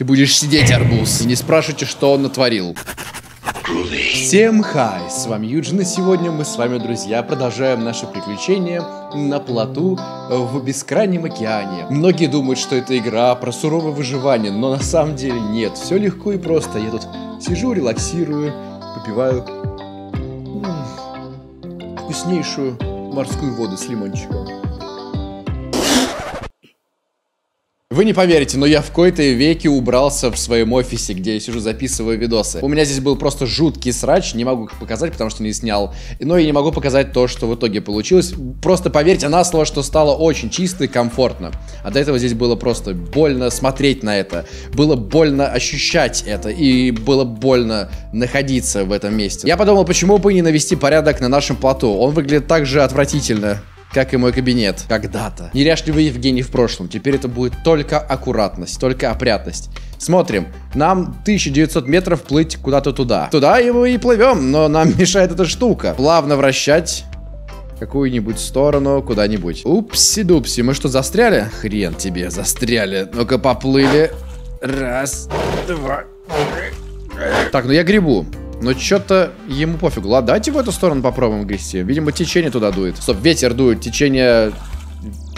Ты будешь сидеть, арбуз, и не спрашивайте, что он натворил. Всем хай, с вами Юджин, и сегодня мы с вами, друзья, продолжаем наше приключение на плоту в бескрайнем океане. Многие думают, что это игра про суровое выживание, но на самом деле нет, все легко и просто. Я тут сижу, релаксирую, попиваю вкуснейшую морскую воду с лимончиком. Вы не поверите, но я в кои-то веке убрался в своем офисе, где я сижу, записываю видосы. У меня здесь был просто жуткий срач, не могу показать, потому что не снял. Но и не могу показать то, что в итоге получилось. Просто поверьте на слово, что стало очень чисто и комфортно. А до этого здесь было просто больно смотреть на это. Было больно ощущать это. И было больно находиться в этом месте. Я подумал, почему бы не навести порядок на нашем плоту. Он выглядит так же отвратительно как и мой кабинет. Когда-то. Неряшливый Евгений в прошлом. Теперь это будет только аккуратность, только опрятность. Смотрим. Нам 1900 метров плыть куда-то туда. Туда его и плывем, но нам мешает эта штука. Плавно вращать какую-нибудь сторону, куда-нибудь. Упси-дупси, мы что, застряли? Хрен тебе, застряли. Ну-ка, поплыли. Раз, два. Так, ну я грибу. Но что-то ему пофигу. Ладно, давайте в эту сторону попробуем грести. Видимо, течение туда дует. Стоп, ветер дует, течение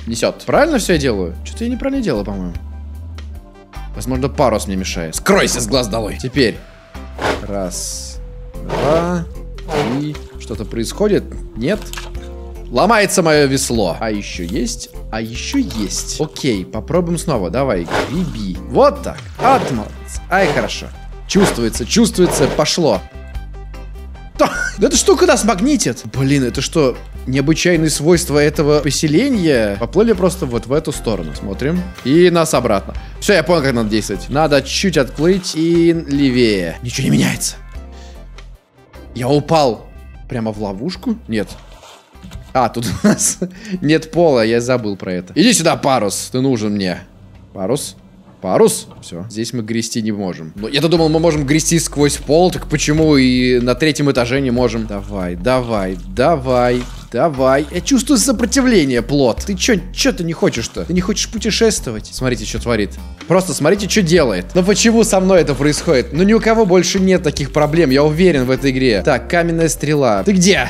несет. Правильно все я делаю? Что-то я неправильно делаю, по-моему. Возможно, парус мне мешает. Скройся с глаз долой. Теперь. Раз, два, три. Что-то происходит? Нет? Ломается мое весло. А еще есть? А еще есть. Окей, попробуем снова. Давай, греби. Вот так. От. Ай, хорошо. Чувствуется, чувствуется, пошло. Да, эта штука нас магнитит. Блин, это что, необычайные свойства этого поселения? Поплыли просто вот в эту сторону. Смотрим. И нас обратно. Все, я понял, как надо действовать. Надо чуть отплыть и левее. Ничего не меняется. Я упал прямо в ловушку? Нет. А, тут у нас нет пола, я забыл про это. Иди сюда, парус, ты нужен мне. Парус. Парус? Все. Здесь мы грести не можем. Но я-то думал, мы можем грести сквозь пол, так почему и на третьем этаже не можем? Давай, давай, давай, давай. Я чувствую сопротивление, плод. Ты чё, чё ты не хочешь-то? Ты не хочешь путешествовать? Смотрите, что творит. Просто смотрите, что делает. Но почему со мной это происходит? Ну ни у кого больше нет таких проблем, я уверен в этой игре. Так, каменная стрела. Ты где?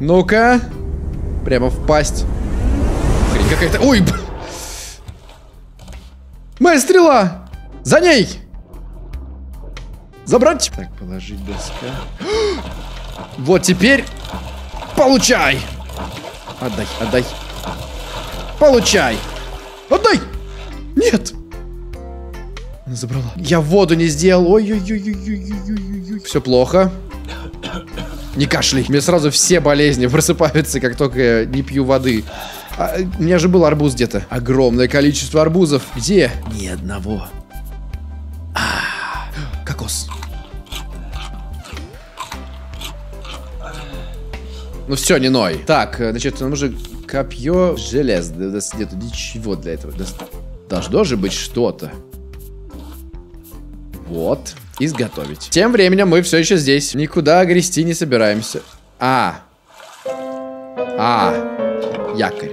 Ну-ка. Прямо в пасть. Хрень какая-то. Ой, Моя стрела! За ней! Забрать! Так, положить доска. вот теперь... Получай! Отдай, отдай. Получай! Отдай! Нет! Она забрала. Я воду не сделал. Ой-ой-ой-ой-ой-ой-ой. Все плохо. Не кашляй. Мне сразу все болезни просыпаются, как только я не пью воды. А, у меня же был арбуз где-то. Огромное количество арбузов. Где? Ни одного. А, кокос. Ну все, не ной. Так, э, значит, нам нужно копье желез. Нету ничего для этого. Должно же быть что-то. Вот. Изготовить. Тем временем мы все еще здесь. Никуда грести не собираемся. А. А. Якорь.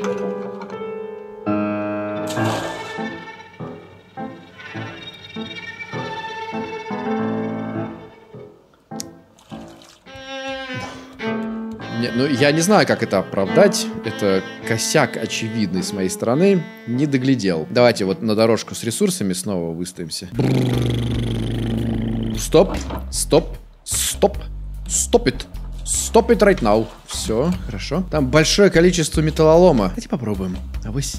Не, ну, я не знаю, как это оправдать. Это косяк очевидный с моей стороны. Не доглядел. Давайте вот на дорожку с ресурсами снова выставимся. Стоп, стоп, стоп, стопит. Stop it right now. Все, хорошо. Там большое количество металлолома. Давайте попробуем. Авось...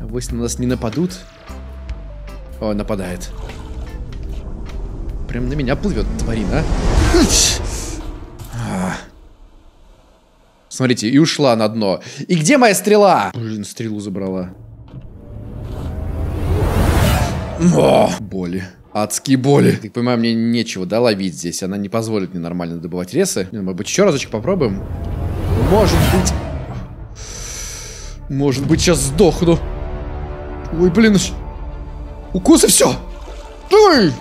Авось на нас не нападут. О, нападает. Прям на меня плывет тварина. А. Смотрите, и ушла на дно. И где моя стрела? Блин, стрелу забрала. О, боли. Адские боли. Так понимаю, мне нечего, да, ловить здесь. Она не позволит мне нормально добывать ресы. Может быть, еще разочек попробуем? Может быть... Может быть, сейчас сдохну. Ой, блин. Укусы все. Ой!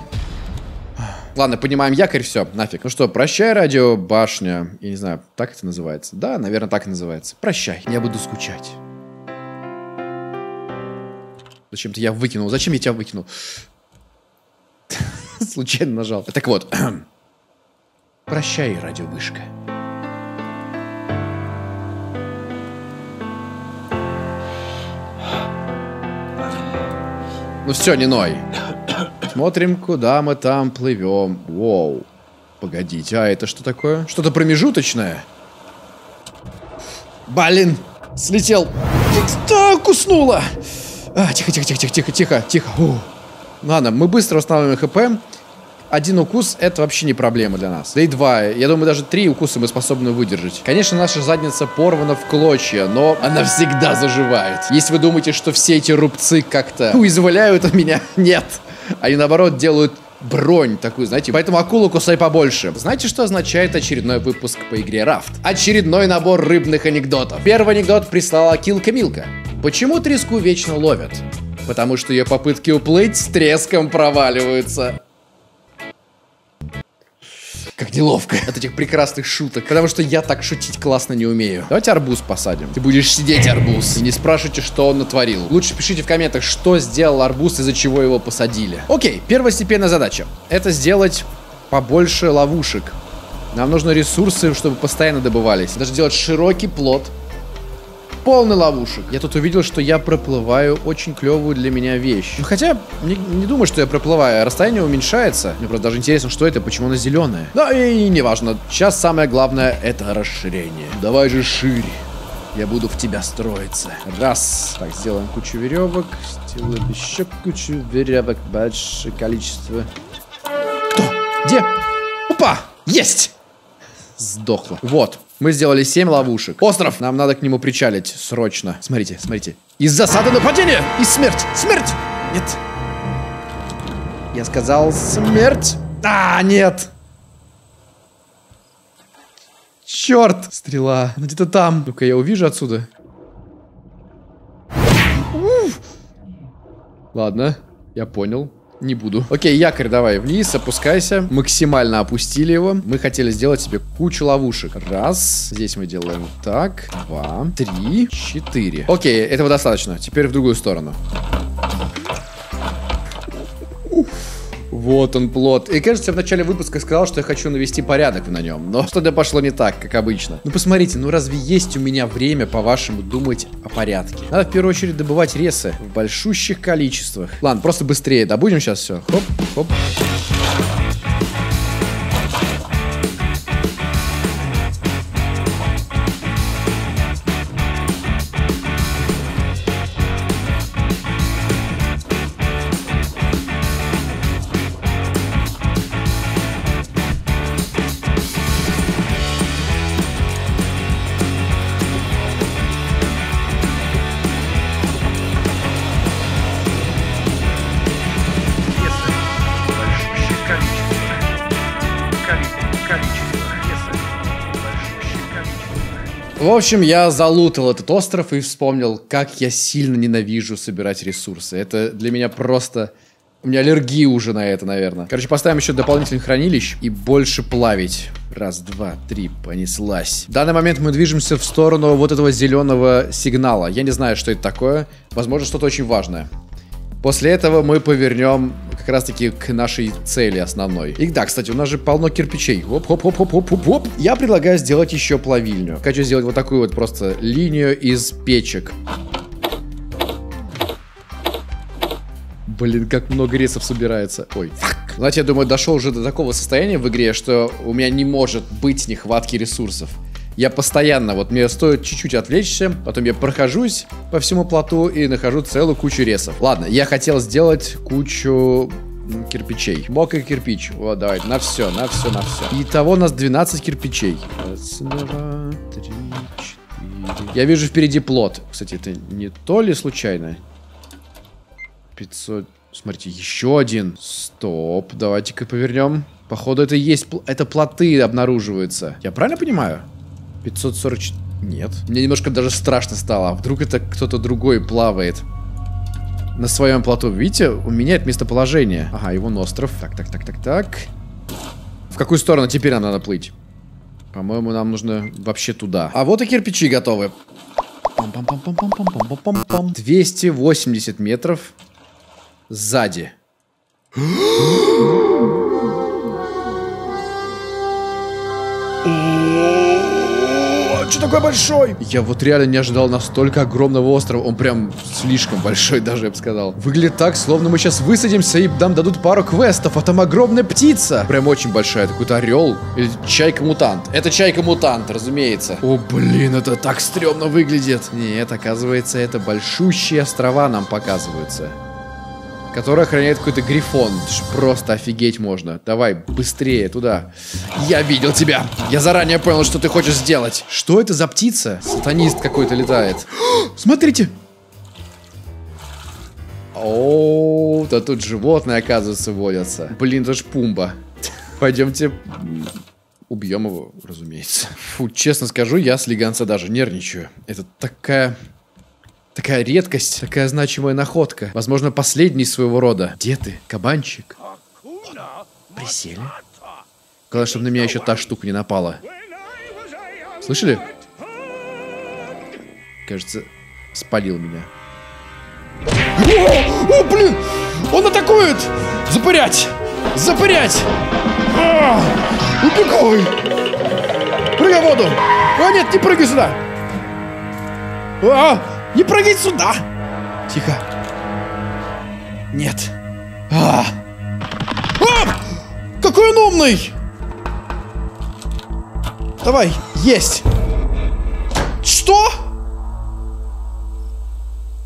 Ладно, поднимаем якорь, все, нафиг. Ну что, прощай, радио, башня. Я не знаю, так это называется? Да, наверное, так и называется. Прощай, я буду скучать. Зачем-то я выкинул. Зачем я тебя выкинул? Случайно нажал. Так вот. Прощай, радиовышка. Ну все, не ной. Смотрим, куда мы там плывем. Воу. Погодите, а это что такое? Что-то промежуточное? Блин, слетел. Да, куснула. А, тихо, тихо, тихо, тихо, тихо, тихо, тихо. Ладно, мы быстро восстанавливаем хп. Один укус это вообще не проблема для нас. Да и два. Я думаю, даже три укуса мы способны выдержать. Конечно, наша задница порвана в клочья, но она всегда заживает. Если вы думаете, что все эти рубцы как-то уязвляют от меня, нет. Они наоборот делают бронь такую, знаете. Поэтому акулу кусай побольше. Знаете, что означает очередной выпуск по игре Рафт? Очередной набор рыбных анекдотов. Первый анекдот прислала Килка Милка. Почему треску вечно ловят? Потому что ее попытки уплыть с треском проваливаются. Как неловко от этих прекрасных шуток. Потому что я так шутить классно не умею. Давайте арбуз посадим. Ты будешь сидеть, арбуз. И не спрашивайте, что он натворил. Лучше пишите в комментах, что сделал арбуз, из-за чего его посадили. Окей, первостепенная задача. Это сделать побольше ловушек. Нам нужны ресурсы, чтобы постоянно добывались. Даже делать широкий плод полный ловушек. Я тут увидел, что я проплываю очень клевую для меня вещь. Ну, хотя, не, не думаю, что я проплываю. Расстояние уменьшается. Мне просто даже интересно, что это, почему оно зеленое. Да, и не важно. Сейчас самое главное это расширение. Давай же шире. Я буду в тебя строиться. Раз. Так, сделаем кучу веревок. Сделаем еще кучу веревок. Большое количество. Кто? Где? Опа! Есть! Сдохло. Вот. Мы сделали 7 ловушек. Остров! Нам надо к нему причалить. Срочно. Смотрите, смотрите. Из засады нападения! И смерть! Смерть! Нет. Я сказал смерть. А, нет. Черт! Стрела. Она где-то там. Ну-ка, я увижу отсюда. Уф. Ладно, я понял. Не буду. Окей, якорь давай вниз, опускайся. Максимально опустили его. Мы хотели сделать себе кучу ловушек. Раз. Здесь мы делаем так. Два. Три. Четыре. Окей, этого достаточно. Теперь в другую сторону. Вот он плод. И кажется, я в начале выпуска сказал, что я хочу навести порядок на нем. Но что-то пошло не так, как обычно. Ну посмотрите, ну разве есть у меня время, по-вашему, думать о порядке? Надо в первую очередь добывать ресы в большущих количествах. Ладно, просто быстрее добудем сейчас все. Хоп, хоп. В общем, я залутал этот остров и вспомнил, как я сильно ненавижу собирать ресурсы. Это для меня просто... У меня аллергия уже на это, наверное. Короче, поставим еще дополнительных хранилищ и больше плавить. Раз, два, три, понеслась. В данный момент мы движемся в сторону вот этого зеленого сигнала. Я не знаю, что это такое. Возможно, что-то очень важное. После этого мы повернем как раз таки к нашей цели основной. И да, кстати, у нас же полно кирпичей. Оп-оп-оп-оп-оп-оп. Я предлагаю сделать еще плавильню. Хочу сделать вот такую вот просто линию из печек. Блин, как много ресов собирается. Ой. Знаете, я думаю, дошел уже до такого состояния в игре, что у меня не может быть нехватки ресурсов. Я постоянно, вот мне стоит чуть-чуть отвлечься, потом я прохожусь по всему плоту и нахожу целую кучу ресов. Ладно, я хотел сделать кучу кирпичей. Мок и кирпич. Вот, давай, на все, на все, на все. Итого у нас 12 кирпичей. Раз, два, три, четыре. Я вижу впереди плот. Кстати, это не то ли случайно? 500... Смотрите, еще один. Стоп, давайте-ка повернем. Походу, это есть... Это плоты обнаруживаются. Я правильно понимаю? 540... Нет. Мне немножко даже страшно стало. А вдруг это кто-то другой плавает? На своем плоту. Видите, он меняет местоположение. Ага, его остров. Так, так, так, так, так. В какую сторону теперь нам надо плыть? По-моему, нам нужно вообще туда. А вот и кирпичи готовы. Пам-пам-пам-пам-пам-пам-пам-пам. 280 метров сзади. Что такой большой? Я вот реально не ожидал настолько огромного острова. Он прям слишком большой даже, я бы сказал. Выглядит так, словно мы сейчас высадимся и нам дадут пару квестов, а там огромная птица. Прям очень большая. Какой-то орел или чайка-мутант. Это чайка-мутант, разумеется. О, блин, это так стрёмно выглядит. Нет, оказывается, это большущие острова нам показываются который охраняет какой-то грифон. Просто офигеть можно. Давай, быстрее, туда. Я видел тебя. Я заранее понял, что ты хочешь сделать. Что это за птица? Сатанист какой-то летает. Смотрите. О, да тут животные, оказывается, водятся. Блин, это ж пумба. Пойдемте убьем его, разумеется. Фу, честно скажу, я с Лиганца даже нервничаю. Это такая Такая редкость, такая значимая находка. Возможно, последний своего рода. Где ты, кабанчик? Присели. Главное, чтобы на меня еще та штука не напала. Слышали? Кажется, спалил меня. О, о блин! Он атакует! Запырять! Запырять! А! Прыгай в воду! А, нет, не прыгай сюда! А, не прыгай сюда! Тихо. Нет. А! А! Какой он умный! Давай, есть! Что?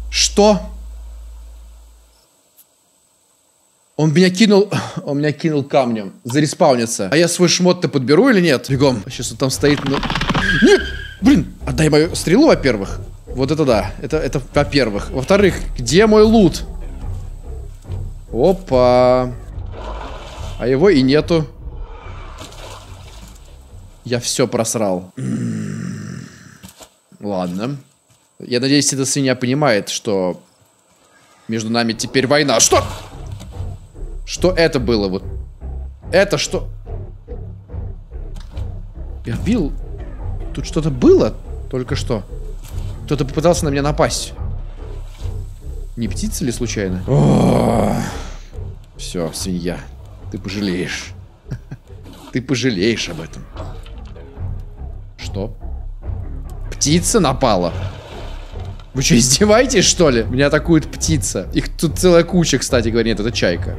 Что? Он меня кинул, он меня кинул камнем. Зареспаунится. А я свой шмот-то подберу или нет? Бегом. Сейчас он там стоит. Но... Нет! Блин, отдай мою стрелу, во-первых. Вот это да. Это, это во-первых. Во-вторых, где мой лут? Опа. А его и нету. Я все просрал. Ладно. Я надеюсь, эта свинья понимает, что между нами теперь война. Что? Что это было? Вот. Это что? Я бил. Тут что-то было только что. Кто-то попытался на меня напасть. Не птица ли случайно? Все, свинья. Ты пожалеешь. Ты пожалеешь об этом. Что? Птица напала? Вы что, издеваетесь, что ли? Меня атакует птица. Их тут целая куча, кстати говоря. Нет, это чайка.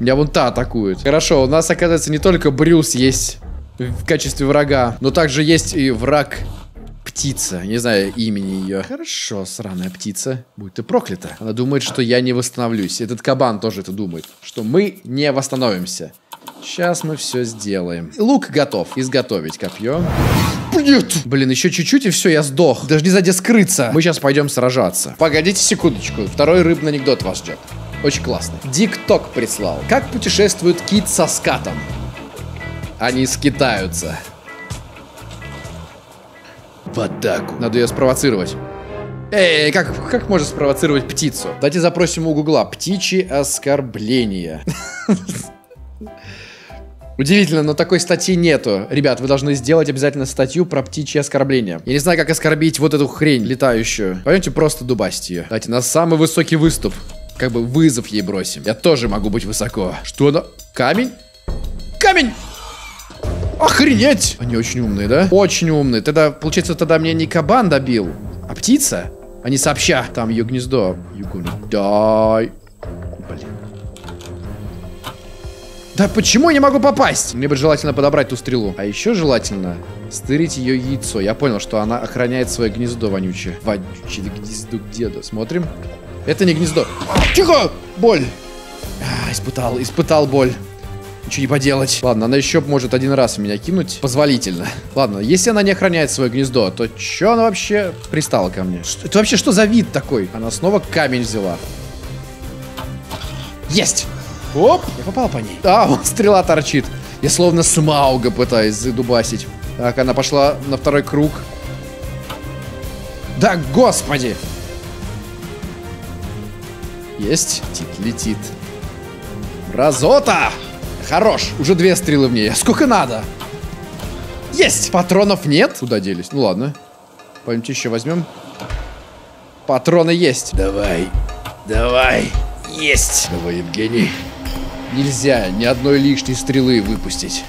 Меня вон та атакует. Хорошо, у нас, оказывается, не только Брюс есть в качестве врага, но также есть и враг птица. Не знаю имени ее. Хорошо, сраная птица. Будь ты проклята. Она думает, что я не восстановлюсь. Этот кабан тоже это думает. Что мы не восстановимся. Сейчас мы все сделаем. Лук готов. Изготовить копье. Нет! Блин, еще чуть-чуть и все, я сдох. Даже не за где скрыться. Мы сейчас пойдем сражаться. Погодите секундочку. Второй рыбный анекдот вас ждет. Очень классно. Дик Ток прислал. Как путешествует кит со скатом? Они скитаются в атаку. Надо ее спровоцировать. Эй, как, как можно спровоцировать птицу? Давайте запросим у Гугла. Птичьи оскорбления. Удивительно, но такой статьи нету. Ребят, вы должны сделать обязательно статью про птичьи оскорбления. Я не знаю, как оскорбить вот эту хрень летающую. Пойдемте просто дубасить ее. Давайте на самый высокий выступ. Как бы вызов ей бросим. Я тоже могу быть высоко. Что она? Камень? Камень! Охренеть! Они очень умные, да? Очень умные. Тогда, получается, тогда меня не кабан добил, а птица? Они сообща. Там ее гнездо. Gonna die. Блин. Да почему я не могу попасть? Мне бы желательно подобрать ту стрелу. А еще желательно стырить ее яйцо. Я понял, что она охраняет свое гнездо вонючее. Вонючее гнездо где-то. Смотрим. Это не гнездо. Тихо! Боль. А, испытал, испытал боль. Ничего не поделать. Ладно, она еще может один раз меня кинуть. Позволительно. Ладно, если она не охраняет свое гнездо, то что она вообще пристала ко мне? Что, это вообще что за вид такой? Она снова камень взяла. Есть! Оп! Я попал по ней. А, вот стрела торчит. Я словно смауга пытаюсь задубасить. Так, она пошла на второй круг. Да, господи! Есть. Тит летит. Разота! Хорош. Уже две стрелы в ней. Сколько надо? Есть! Патронов нет? Куда делись? Ну ладно. Пойдемте еще возьмем. Патроны есть. Давай, давай, есть. Давай, Евгений. Нельзя ни одной лишней стрелы выпустить.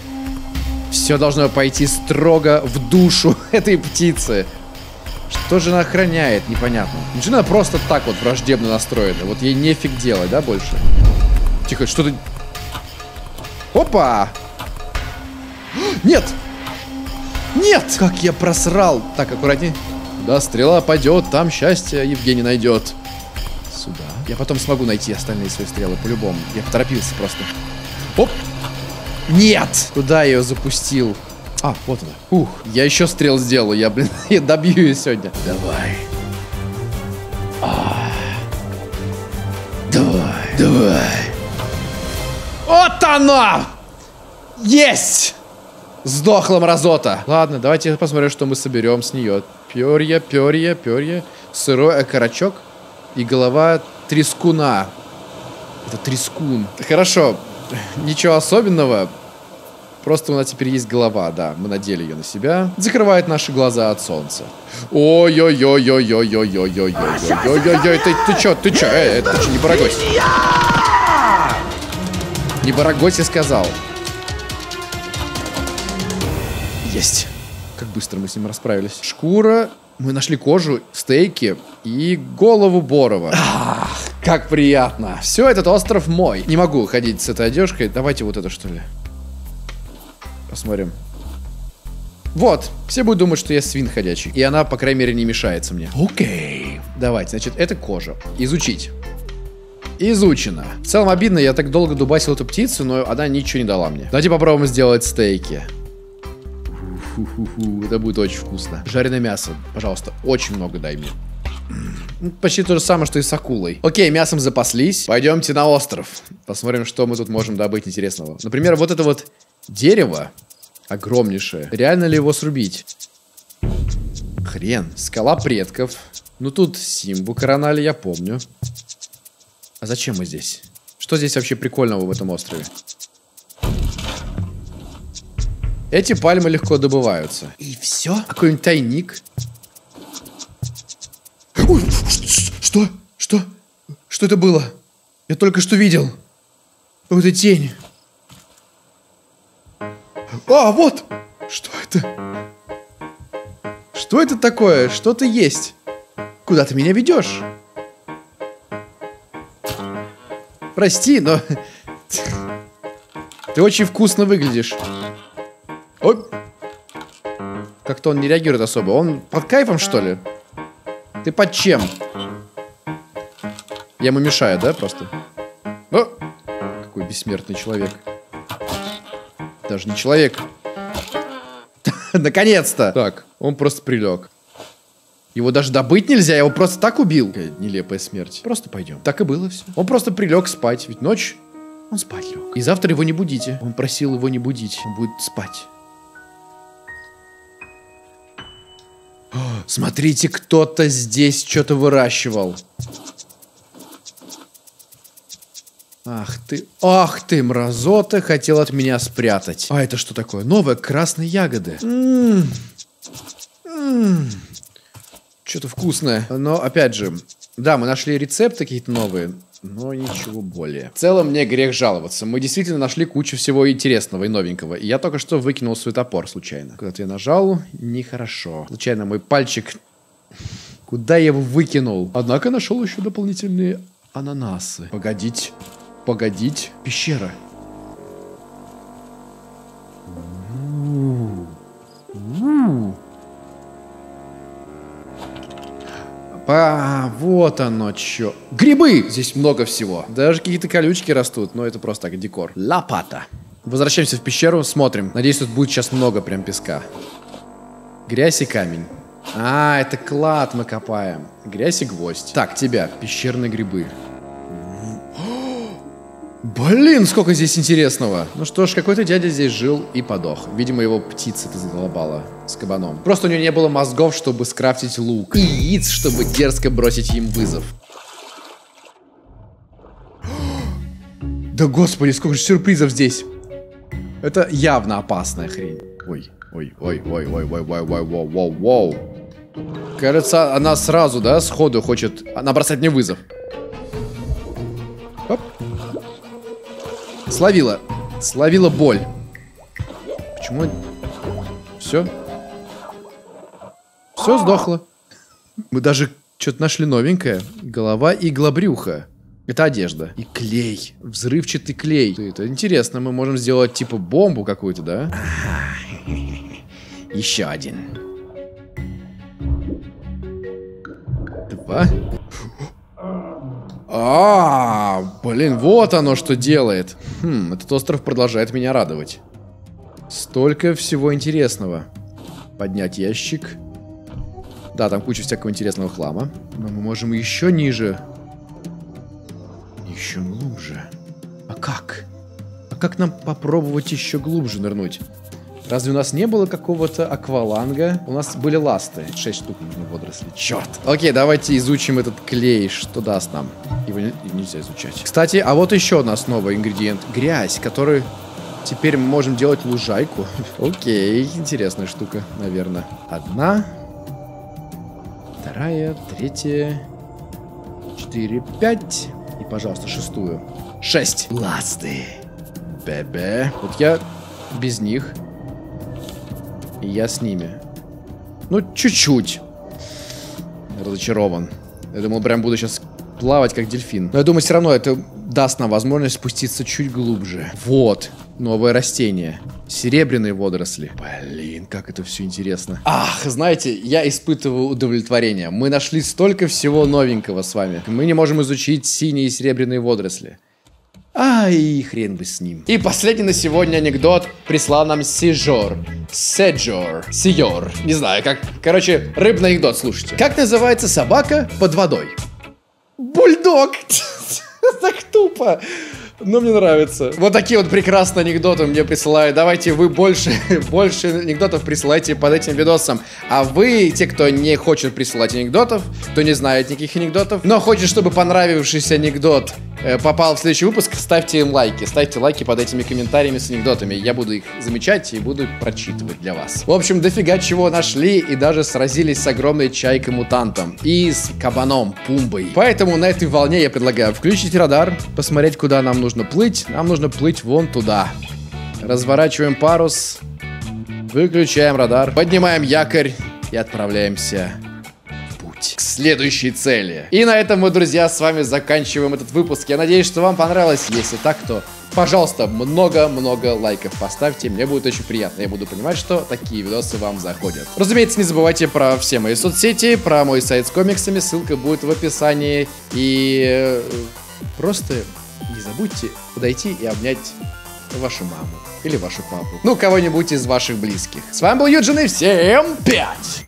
Все должно пойти строго в душу этой птицы. Что же она охраняет, непонятно. Она просто так вот враждебно настроена? Вот ей нефиг делать, да, больше? Тихо, что ты... Опа! Нет! Нет! Как я просрал! Так, аккуратней. Да, стрела пойдет, там счастье Евгений найдет. Сюда. Я потом смогу найти остальные свои стрелы, по-любому. Я поторопился просто. Оп! Нет! Куда я ее запустил? А, вот она. Ух, я еще стрел сделаю. Я, блин, я добью ее сегодня. Давай. Она! Есть! Сдохла мразота. Ладно, давайте посмотрим, что мы соберем с нее. Перья, перья, перья. Сырой окорочок и голова трескуна. Это трескун. Хорошо, ничего особенного. Просто у нас теперь есть голова, да. Мы надели ее на себя. Закрывает наши глаза от солнца. Ой-ой-ой-ой-ой-ой-ой-ой-ой-ой-ой-ой. Ты, ты чё, ты чё? Э, это что, не Барагось? Не Барагось, я сказал. Есть. Как быстро мы с ним расправились. Шкура. Мы нашли кожу, стейки и голову Борова. Ах, как приятно. Все, этот остров мой. Не могу ходить с этой одежкой. Давайте вот это, что ли. Посмотрим. Вот, все будут думать, что я свин ходячий. И она, по крайней мере, не мешается мне. Окей. Давайте, значит, это кожа. Изучить. Изучено. В целом обидно, я так долго дубасил эту птицу, но она ничего не дала мне. Давайте попробуем сделать стейки. Это будет очень вкусно. Жареное мясо, пожалуйста, очень много дай мне. Ну, почти то же самое, что и с акулой. Окей, мясом запаслись. Пойдемте на остров. Посмотрим, что мы тут можем добыть интересного. Например, вот это вот дерево огромнейшее. Реально ли его срубить? Хрен. Скала предков. Ну тут Симбу коронали, я помню. А зачем мы здесь? Что здесь вообще прикольного в этом острове? Эти пальмы легко добываются. И все? Какой-нибудь тайник? Ой, что? Что? Что это было? Я только что видел. Какую-то тень. А, вот! Что это? Что это такое? Что-то есть. Куда ты меня ведешь? Прости, но... Ты очень вкусно выглядишь. Ой. Как-то он не реагирует особо. Он под кайфом, что ли? Ты под чем? Я ему мешаю, да, просто? О! Какой бессмертный человек. Даже не человек. Наконец-то! Так, он просто прилег. Его даже добыть нельзя, его просто так убил. Какая нелепая смерть. Просто пойдем. Так и было все. Он просто прилег спать, ведь ночь он спать лег. И завтра его не будите. Он просил его не будить. Он будет спать. Смотрите, кто-то здесь что-то выращивал. Ах ты, ах ты, мразота, хотел от меня спрятать. А это что такое? Новые красные ягоды. М-м-м. Что-то вкусное. Но, опять же, да, мы нашли рецепты какие-то новые, но ничего более. В целом, мне грех жаловаться. Мы действительно нашли кучу всего интересного и новенького. И я только что выкинул свой топор случайно. Куда-то я нажал, нехорошо. Случайно мой пальчик... Куда я его выкинул? Однако нашел еще дополнительные ананасы. Погодить. Погодить. Пещера. А, вот оно чё. Грибы! Здесь много всего. Даже какие-то колючки растут, но это просто так, декор. Лопата. Возвращаемся в пещеру, смотрим. Надеюсь, тут будет сейчас много прям песка. Грязь и камень. А, это клад мы копаем. Грязь и гвоздь. Так, тебя, пещерные грибы. Блин, сколько здесь интересного. Ну что ж, какой-то дядя здесь жил и подох. Видимо, его птица-то задолбала с кабаном. Просто у него не было мозгов, чтобы скрафтить лук. И яиц, чтобы дерзко бросить им вызов. Да господи, сколько же сюрпризов здесь. Это явно опасная хрень. Ой, ой, ой, ой, ой, ой, ой, ой, ой, ой, ой. Кажется, она сразу, да, сходу хочет... Она бросает мне вызов. Оп. Словила. Словила боль. Почему? Все? Все сдохло. Мы даже что-то нашли новенькое. Голова и глобрюха. Это одежда. И клей. Взрывчатый клей. Это интересно. Мы можем сделать типа бомбу какую-то, да? Еще один. Два. А, блин, вот оно что делает. Хм, этот остров продолжает меня радовать. Столько всего интересного. Поднять ящик. Да, там куча всякого интересного хлама. Но мы можем еще ниже. Еще глубже. А как? А как нам попробовать еще глубже нырнуть? Разве у нас не было какого-то акваланга? У нас были ласты. Шесть штук нужно водорослей. Черт. Окей, давайте изучим этот клей. Что даст нам? Его не, нельзя изучать. Кстати, а вот еще у нас новый ингредиент. Грязь, который теперь мы можем делать лужайку. Окей, интересная штука, наверное. Одна. Вторая, третья. Четыре, пять. И, пожалуйста, шестую. Шесть. Ласты. Бебе. Вот я без них. Я с ними. Ну, чуть-чуть. Разочарован. Я думал, прям буду сейчас плавать, как дельфин. Но я думаю, все равно это даст нам возможность спуститься чуть глубже. Вот. Новое растение. Серебряные водоросли. Блин, как это все интересно. Ах, знаете, я испытываю удовлетворение. Мы нашли столько всего новенького с вами. Мы не можем изучить синие и серебряные водоросли. Ай, хрен бы с ним. И последний на сегодня анекдот прислал нам Сижор. Седжор. Сиор. Не знаю, как... Короче, рыбный анекдот, слушайте. Как называется собака под водой? Бульдог. Так тупо. Но мне нравится. Вот такие вот прекрасные анекдоты мне присылают. Давайте вы больше, больше анекдотов присылайте под этим видосом. А вы, те, кто не хочет присылать анекдотов, кто не знает никаких анекдотов, но хочет, чтобы понравившийся анекдот попал в следующий выпуск, ставьте им лайки. Ставьте лайки под этими комментариями с анекдотами. Я буду их замечать и буду прочитывать для вас. В общем, дофига чего нашли и даже сразились с огромной чайкой-мутантом. И с кабаном Пумбой. Поэтому на этой волне я предлагаю включить радар, посмотреть, куда нам нужно плыть. Нам нужно плыть вон туда. Разворачиваем парус. Выключаем радар. Поднимаем якорь и отправляемся путь к следующей цели. И на этом мы, друзья, с вами заканчиваем этот выпуск. Я надеюсь, что вам понравилось. Если так, то, пожалуйста, много-много лайков поставьте. Мне будет очень приятно. Я буду понимать, что такие видосы вам заходят. Разумеется, не забывайте про все мои соцсети, про мой сайт с комиксами. Ссылка будет в описании. И э, просто не забудьте подойти и обнять вашу маму или вашу папу. Ну, кого-нибудь из ваших близких. С вами был Юджин и всем пять!